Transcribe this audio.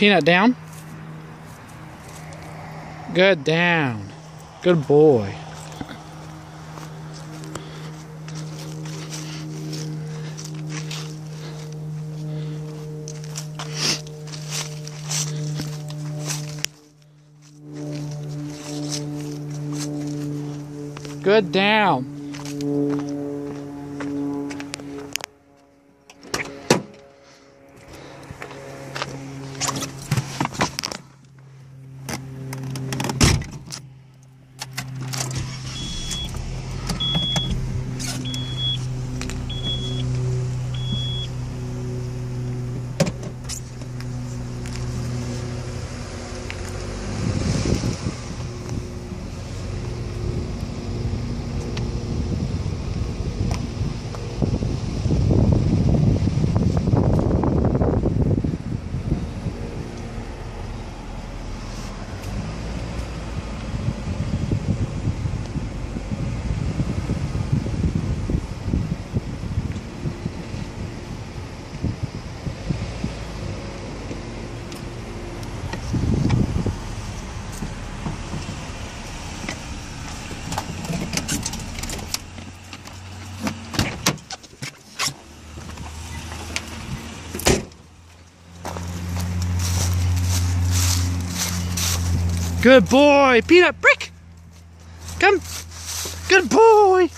Peanut down. Good down. Good boy. Good down. Good boy, Peanut Brick. Come. Good boy.